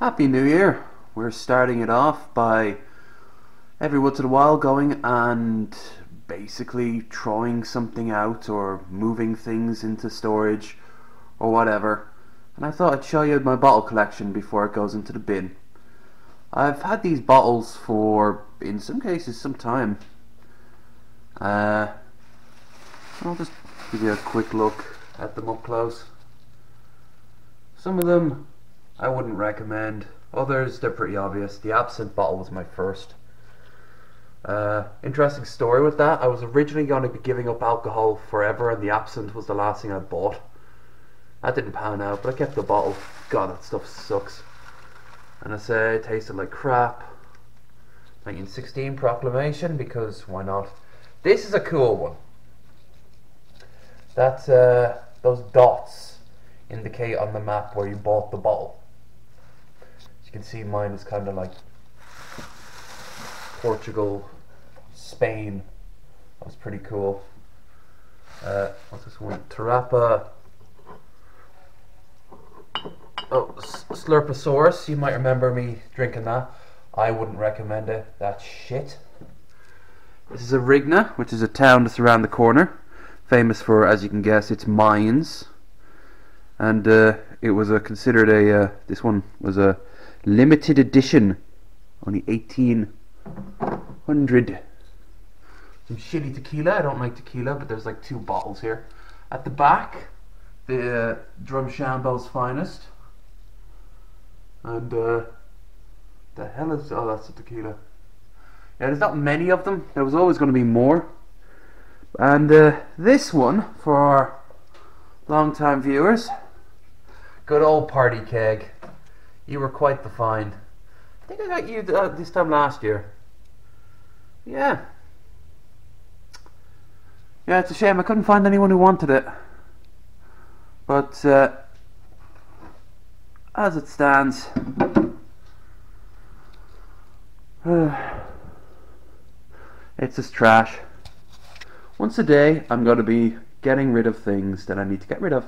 Happy New Year! We're starting it off by every once in a while going and basically throwing something out or moving things into storage or whatever. And I thought I'd show you my bottle collection before it goes into the bin. I've had these bottles for, in some cases, some time. Uh, I'll just give you a quick look at them up close. Some of them I wouldn't recommend. Others, they're pretty obvious. The absinthe bottle was my first. Uh, interesting story with that. I was originally going to be giving up alcohol forever, and the absinthe was the last thing I bought. That didn't pan out, but I kept the bottle. God, that stuff sucks. And I say it tasted like crap. 1916 proclamation, because why not? This is a cool one. That uh, those dots indicate on the map where you bought the bottle. Can see, mine is kind of like Portugal, Spain. That was pretty cool. Uh, what's this one? Tarapa. Oh, Slurposaurus. You might remember me drinking that. I wouldn't recommend it. That's shit. This is Arigna, which is a town that's around the corner. Famous for, as you can guess, its mines. And uh, it was a, considered a. Uh, this one was a limited edition. Only 1800. Some shitty tequila. I don't like tequila, but there's like two bottles here. At the back, the uh, Drumshanbo's finest. And uh, the hell is oh that's a tequila. Yeah, there's not many of them. There was always going to be more. And uh, this one for our long-time viewers, good old party keg. You were quite the find. I think I got you uh, this time last year. Yeah. Yeah, it's a shame I couldn't find anyone who wanted it. But uh, as it stands, it's just trash. Once a day, I'm going to be getting rid of things that I need to get rid of.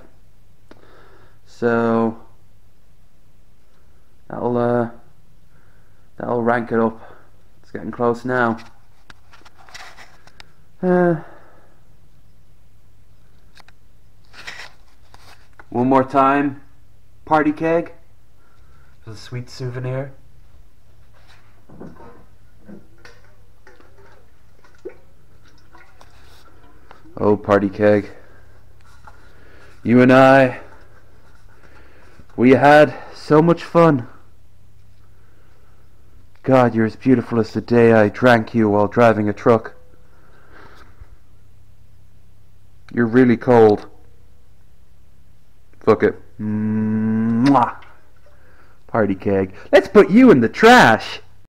So rank it up. It's getting close now. Uh, one more time, party keg. For a sweet souvenir. Oh, party keg. You and I, we had so much fun. God, you're as beautiful as the day I drank you while driving a truck. You're really cold. Fuck it. Mwah. Party keg. Let's put you in the trash.